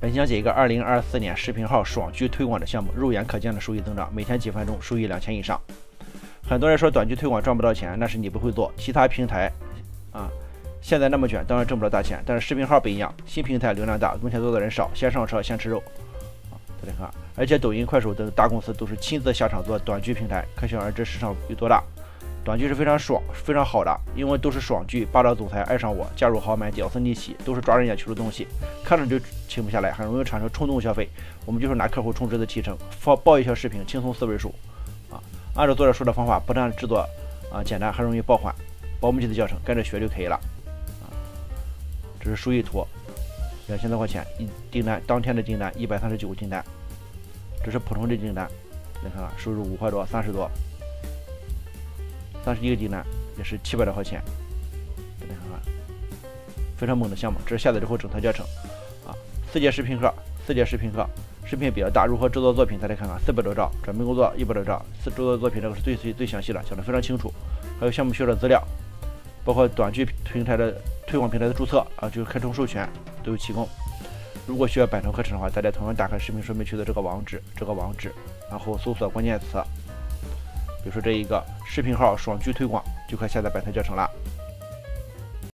本讲解一个二零二四年视频号爽剧推广的项目，肉眼可见的收益增长，每天几分钟收益两千以上。很多人说短剧推广赚不到钱，那是你不会做。其他平台啊，现在那么卷，当然挣不到大钱。但是视频号不一样，新平台流量大，目前做的人少，先上车先吃肉啊！大家看，而且抖音、快手等大公司都是亲自下场做短剧平台，可想而知市场有多大。短剧是非常爽、非常好的，因为都是爽剧，霸道总裁爱上我，嫁入豪门，屌丝逆袭，都是抓人眼球的东西，看着就停不下来，很容易产生冲动消费。我们就是拿客户充值的提成，报报一条视频，轻松四位数啊！按照作者说的方法，不但制作啊简单，还容易爆款，保姆级的教程，跟着学就可以了啊！这是收益图，两千多块钱一订单，当天的订单一百三十九个订单，这是普通的订单，你看看收入五块多，三十多。三十一个订单也是七百多块钱，大家看看，非常猛的项目。这是下载之后整套教程啊，四节视频课，四节视频课，视频比较大，如何制作作品，大家看看，四百多兆，准备工作一百多兆，四制作作品这个是最最最详细的，讲的非常清楚。还有项目需要的资料，包括短剧平台的推广平台的注册啊，就是开通授权都有提供。如果需要版头课程的话，大家同样打开视频说明区的这个网址，这个网址，然后搜索关键词。比如说这一个视频号爽剧推广，就可下载百台教程了。